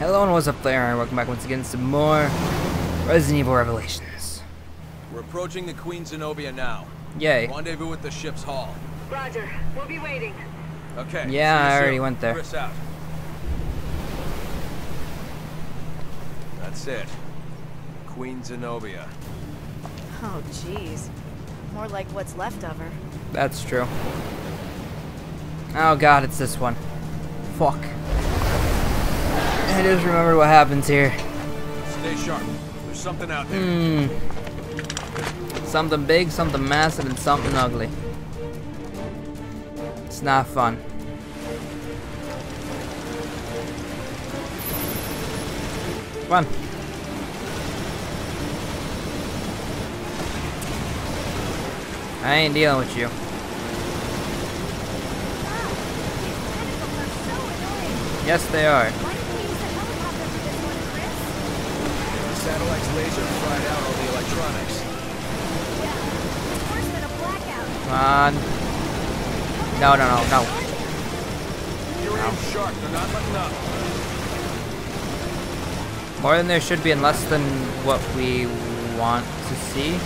Hello and what's up there, and welcome back once again to some more Resident Evil Revelations. We're approaching the Queen Zenobia now. Yay. Rendezvous with the ship's hull. Roger. We'll be waiting. Okay. Yeah, I already soon. went there. Chris out. That's it. Queen Zenobia. Oh, jeez. More like what's left of her. That's true. Oh god, it's this one. Fuck. I just remember what happens here. Stay sharp. There's something out there. Hmm. Something big, something massive, and something ugly. It's not fun. Come on. I ain't dealing with you. Yes, they are. The satellite's laser fried out all the electronics. Come on. No, no, no, no. You're sharp. They're not letting up. More than there should be and less than what we want to see.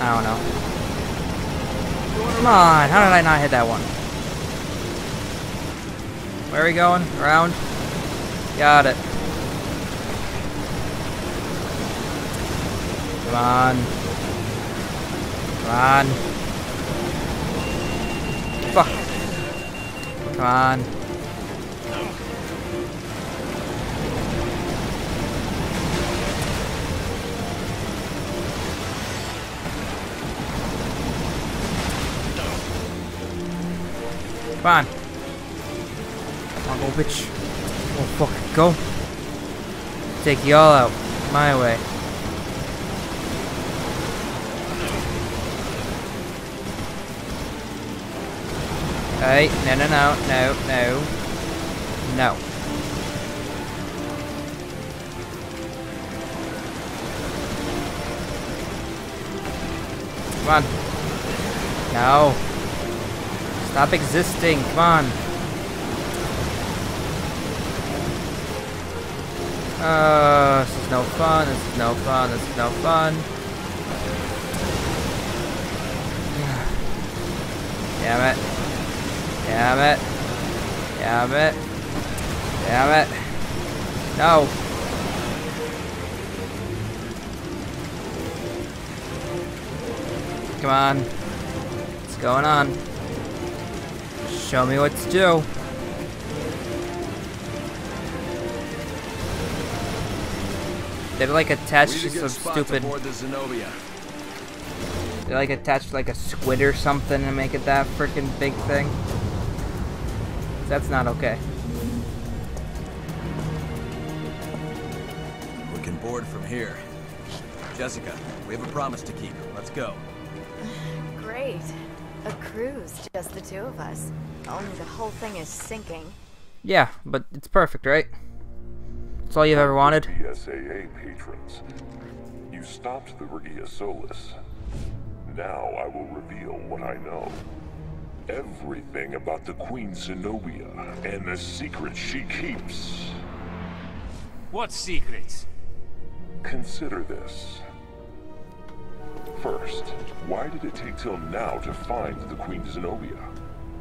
I don't know. Come on, how did I not hit that one? Where are we going? Around? Got it. Come on. Fuck. Come on. Come on. Go, bitch. Oh, fuck. Go. Take you all out. My way. Hey, no, no, no, no, no. No. Come on. No. Stop existing. Come on. Uh, this is no fun. This is no fun. This is no fun. Damn it. Damn it. Damn it. Damn it. No. Come on. What's going on? Show me what to do. They're like attached to need a good some stupid. aboard the Zenobia. They're like attached like a squid or something to make it that freaking big thing. That's not okay. We can board from here. Jessica, we have a promise to keep. Let's go. Great. A cruise, just the two of us. Only the whole thing is sinking. Yeah, but it's perfect, right? It's all you've ever wanted. BSAA patrons. You stopped the Regia Solis. Now I will reveal what I know. Everything about the Queen Zenobia and the secrets she keeps. What secrets? Consider this. First, why did it take till now to find the Queen Zenobia?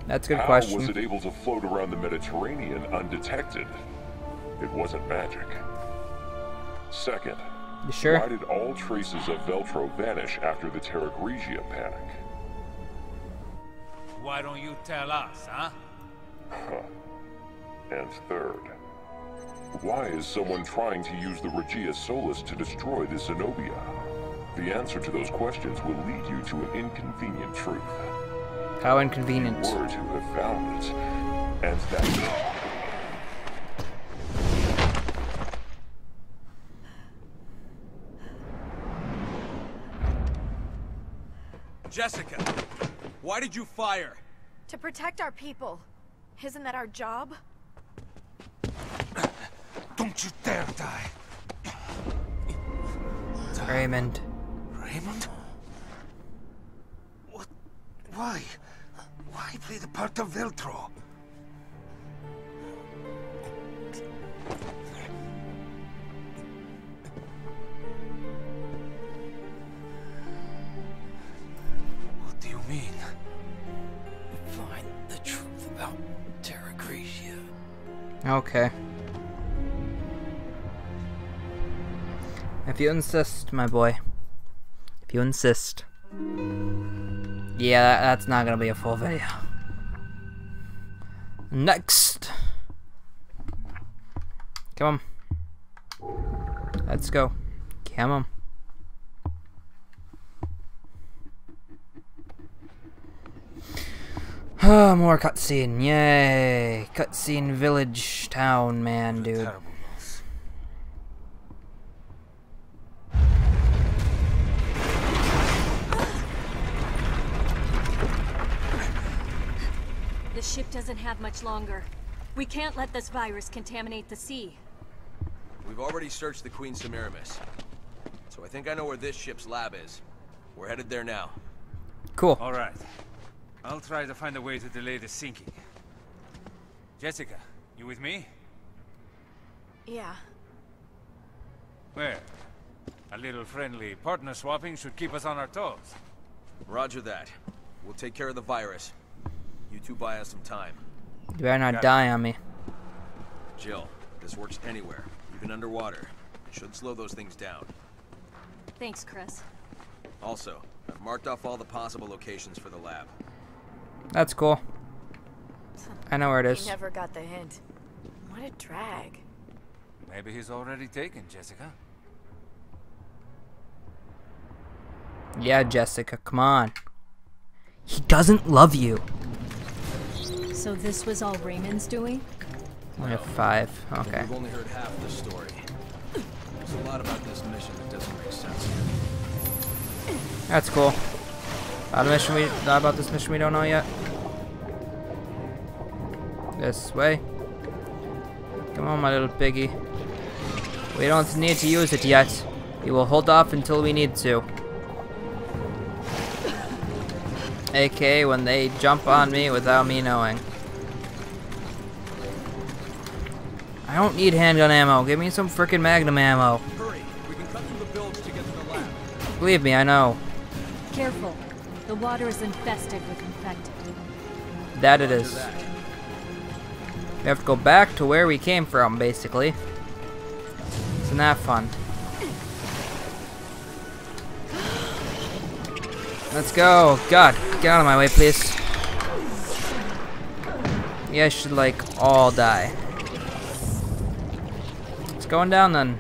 That's a good How question. was it able to float around the Mediterranean undetected? It wasn't magic. Second, You sure? Why did all traces of Veltro vanish after the Terra Grigia panic? Why don't you tell us, huh? huh. And third, why is someone trying to use the Regia Solis to destroy the Zenobia? The answer to those questions will lead you to an inconvenient truth. How You inconvenient. were to have found it, and that... Jessica, why did you fire? To protect our people. Isn't that our job? Don't you dare die. Raymond. Raymond? What? Why? Why play the part of Veltro? Okay. If you insist, my boy. If you insist. Yeah, that, that's not gonna be a full video. Next! Come on. Let's go. Come on. Oh, more cutscene. Yay. Cutscene village town man, dude. The ship doesn't have much longer. We can't let this virus contaminate the sea. We've already searched the Queen Semiramis. So I think I know where this ship's lab is. We're headed there now. Cool. All right. I'll try to find a way to delay the sinking. Jessica, you with me? Yeah. Where? A little friendly partner swapping should keep us on our toes. Roger that. We'll take care of the virus. You two buy us some time. You better not Got it. die on me. Jill, this works anywhere, even underwater. It should slow those things down. Thanks, Chris. Also, I've marked off all the possible locations for the lab. That's cool. I know where it is. He never got the hint. What a drag. Maybe he's already taken, Jessica. Yeah, Jessica, come on. He doesn't love you. So this was all Raymond's doing? Only have five. Okay. We've only heard half the story. There's a lot about this mission that doesn't make sense. That's cool. About, mission we, lot about this mission we don't know yet. This way. Come on, my little piggy. We don't need to use it yet. We will hold off until we need to. AK when they jump on me without me knowing. I don't need handgun ammo. Give me some freaking magnum ammo. Hurry! We can cut through the bilge to get to the lab. Believe me, I know. Careful. The water is infested with infected. That it is. We have to go back to where we came from, basically. Isn't that fun? Let's go. God, get out of my way, please. You guys should, like, all die. It's going down, then.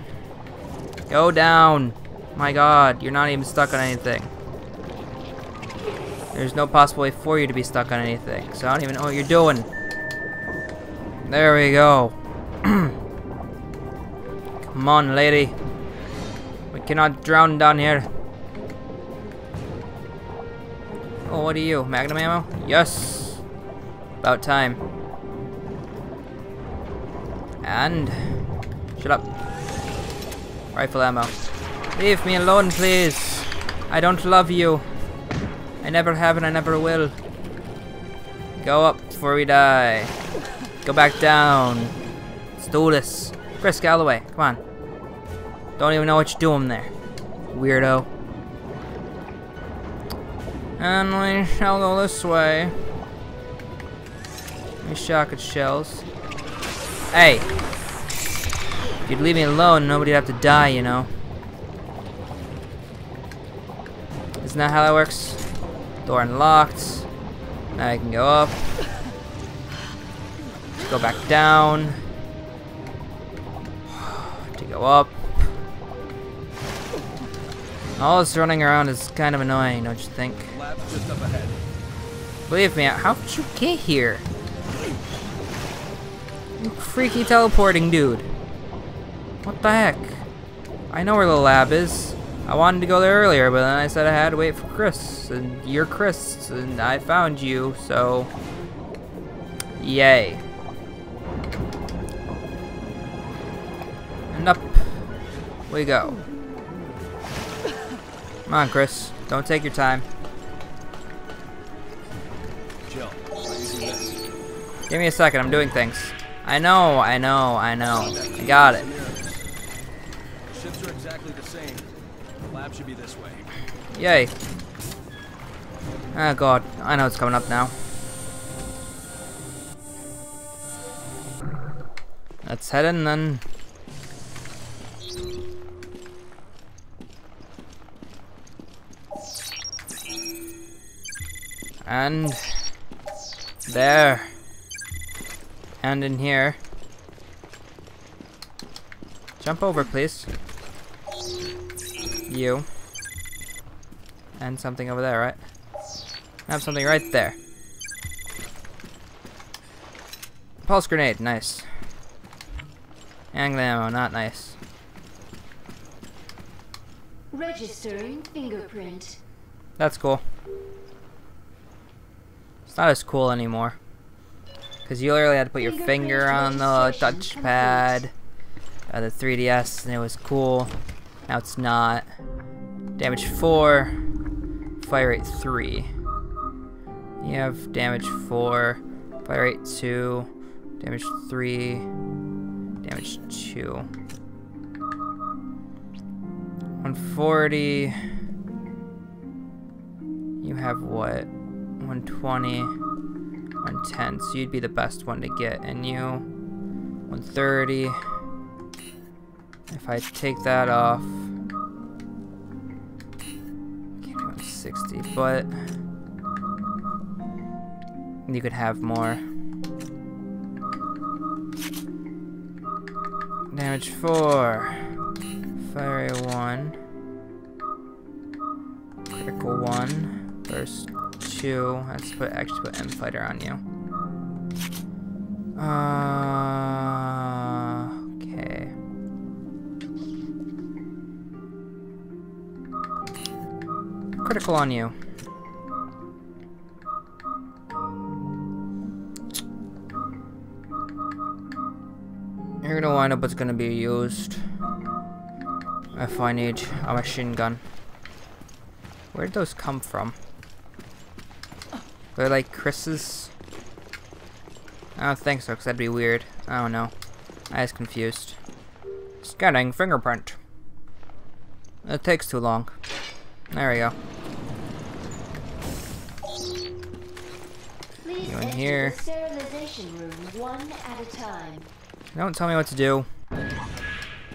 Go down. My god, you're not even stuck on anything. There's no possible way for you to be stuck on anything, so I don't even know what you're doing. There we go. Come on, lady. We cannot drown down here. Oh, what are you? Magnum ammo? Yes. About time. And... Shut up. Rifle ammo. Leave me alone, please. I don't love you. I never have and I never will. Go up before we die. Go back down. Let's do this. Chris Galloway, come on. Don't even know what you're doing there. Weirdo. And we shall go this way. These shotgun shells. Hey! If you'd leave me alone, nobody'd have to die, you know. Isn't that how that works? Door unlocked. Now I can go up. Go back down. To go up. All this running around is kind of annoying, don't you think? Lab's just up ahead. Believe me, how did you get here? You freaky teleporting dude. What the heck? I know where the lab is. I wanted to go there earlier, but then I said I had to wait for Chris. And you're Chris, and I found you, so... Yay. And up we go. Come on, Chris. Don't take your time. Give me a second, I'm doing things. I know, I know, I know. I Got it. Ships are exactly the same. The should be this way. Yay. Oh god, I know it's coming up now. Let's head in then. And there. And in here. Jump over, please. You. And something over there, right? I have something right there. Pulse grenade, nice. Angle ammo, not nice. Registering fingerprint. That's cool. It's not as cool anymore. Because you literally had to put your finger on the touchpad uh, the 3DS and it was cool. Now it's not. Damage 4, fire rate 3. You have damage 4, fire rate 2, damage 3, damage 2. 140. You have what? 120, 110. So you'd be the best one to get. And you, 130. If I take that off, can't do 60, but you could have more. Damage 4, fire 1, critical 1, burst 2, let's put, actually put M fighter on you. Uh, Critical on you. You're gonna wind up what's gonna be used if I need a machine gun. Where'd those come from? They're like Chris's? I don't think so, because that'd be weird. I don't know. I was confused. Scanning fingerprint. It takes too long. There we go. Please You in here. sterilization room one at a time. Don't tell me what to do.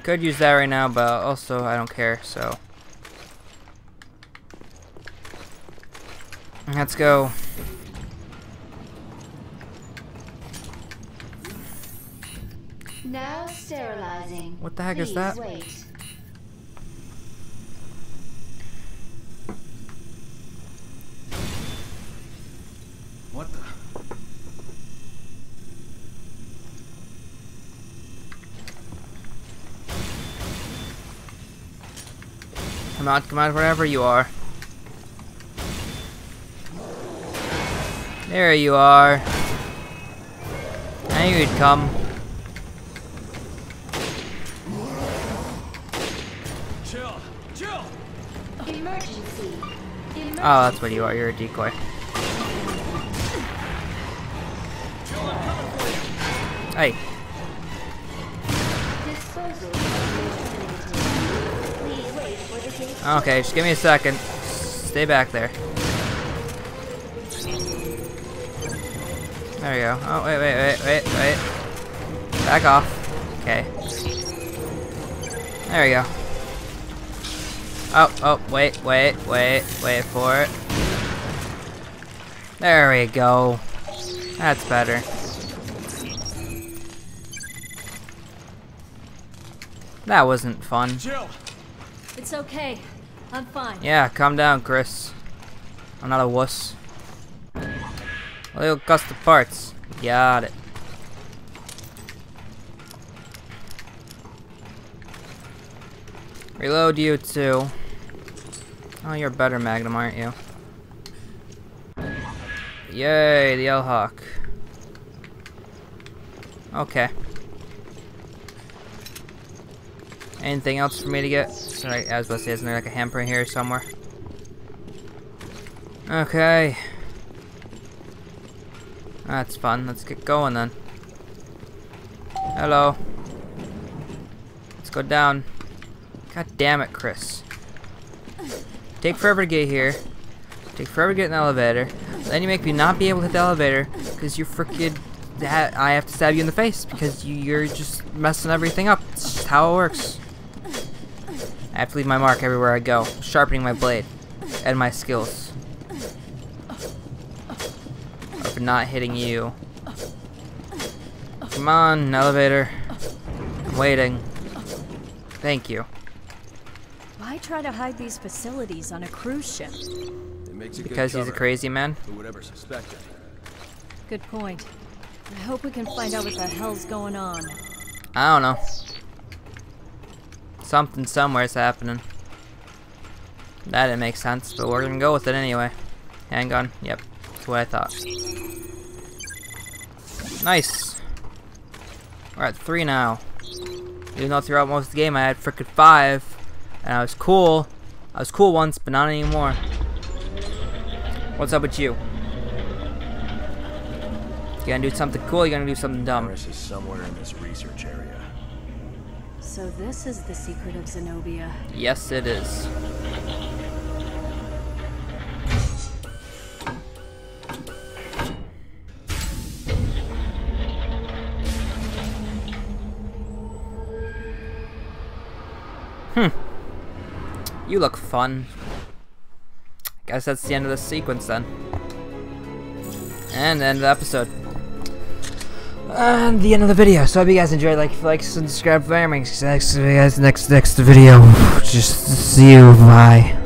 Could use that right now, but also I don't care, so. Let's go. Now sterilizing. What the heck is that? Wait. What the? Come out, come out, wherever you are. There you are. I knew you'd come. Jill! Jill! Emergency. Emergency. Oh, that's what you are. You're a decoy. Hey, okay, just give me a second. Stay back there. There we go. Oh, wait, wait, wait, wait, wait. Back off. Okay. There we go. Oh, oh, wait, wait, wait, wait for it. There we go. That's better. That wasn't fun. Jill! It's okay. I'm fine. Yeah, calm down, Chris. I'm not a wuss. Little custom parts. Got it. Reload you too. Oh, you're better, Magnum, aren't you? Yay, the L-Hawk. Okay. Anything else for me to get? Sorry, I say, isn't there like a hamper in here somewhere? Okay. That's fun. Let's get going then. Hello. Let's go down. God damn it, Chris. Take forever to get here. Take forever to get the elevator. Then you make me not be able to hit the elevator because you're freaking. That I have to stab you in the face because you're just messing everything up. It's just how it works. I have to leave my mark everywhere I go, sharpening my blade and my skills. Or for not hitting you. Come on, elevator. I'm waiting. Thank you. Why try to hide these facilities on a cruise ship? It makes a good Because he's a crazy man. Who would ever suspect it? Good point. I hope we can find out what the hell's going on. I don't know. Something somewhere's happening. That didn't make sense, but we're gonna go with it anyway. Handgun, yep, that's what I thought. Nice. We're at three now. Even though throughout most of the game I had frickin' five, and I was cool. I was cool once, but not anymore. What's up with you? You gonna do something cool? You gonna do something dumb? Is somewhere in this research area. So this is the secret of Zenobia. Yes, it is. Hmm. You look fun. Guess that's the end of the sequence then. And end of the episode. And the end of the video. So I hope you guys enjoyed. Like, like, subscribe, for more. guys, next, next video. Just see you. Bye.